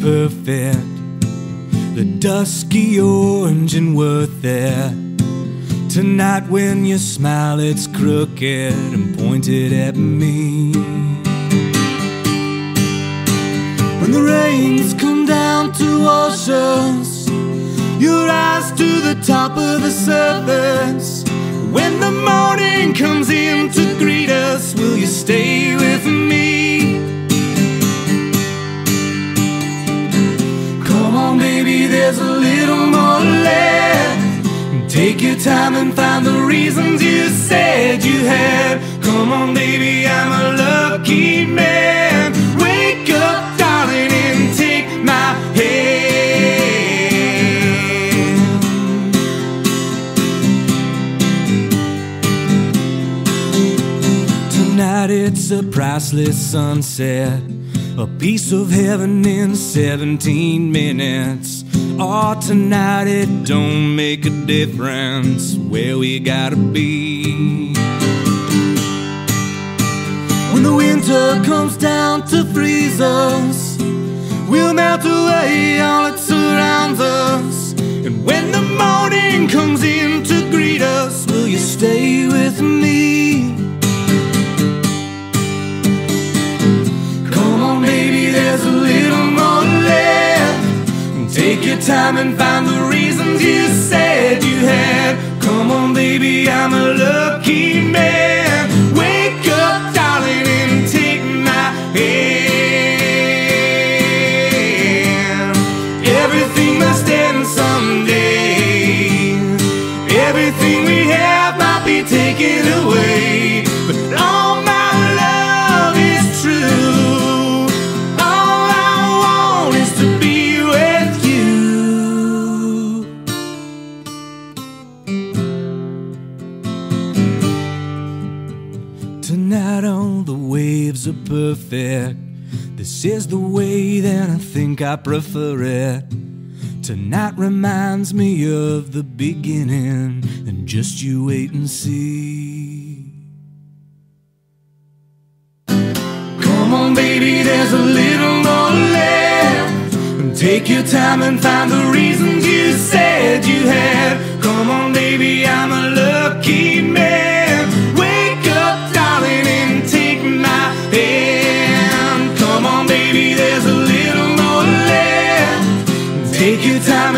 perfect. The dusky orange and worth it. Tonight, when you smile, it's crooked and pointed at me. When the rains come down to wash us, your eyes to the top of the surface. When the morning comes in there's a little more left. Take your time and find the reasons you said you had. Come on, baby, I'm a lucky man. Wake up, darling, and take my hand. Tonight it's a priceless sunset. A piece of heaven in 17 minutes. Oh, tonight it don't make a difference where we gotta be. When the winter comes down to freeze us, we'll melt away all that surrounds us. Time and find the reasons you said you had. Come on, baby, I'm a lucky man. Wake up, darling, and take my hand. Everything must end someday. Everything we have might be taken away. Tonight all the waves are perfect. This is the way that I think I prefer it. Tonight reminds me of the beginning, and just you wait and see. Come on, baby, there's a little more left. And take your time and find the reasons you said you had. Come on, baby, I'm a Take your time.